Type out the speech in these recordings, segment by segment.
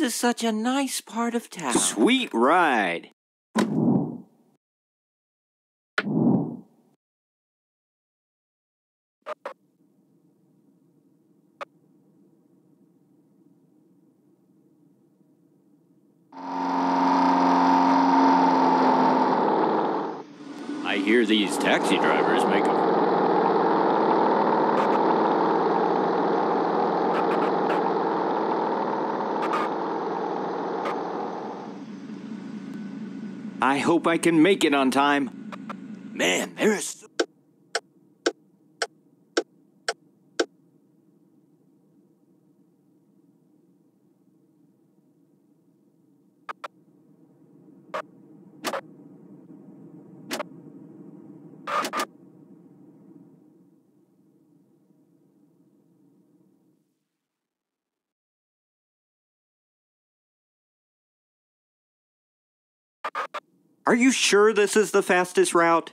is such a nice part of town. Sweet ride. I hear these taxi drivers make a I hope I can make it on time. Man, there's. Are you sure this is the fastest route?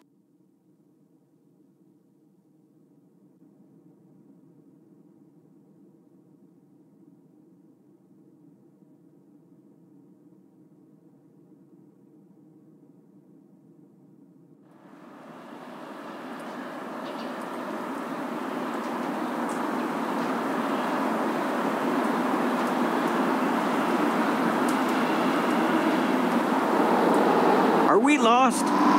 We lost?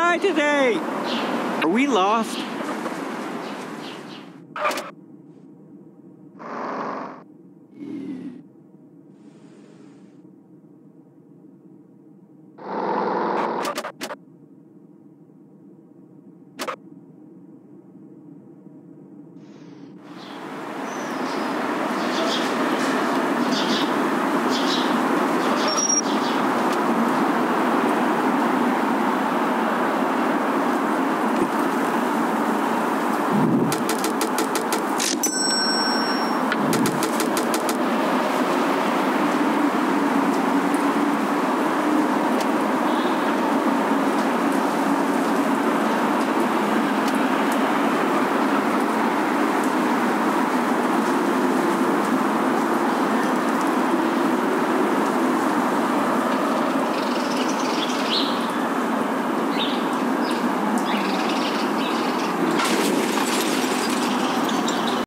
Today! Are we lost?